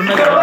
पूर्ण करा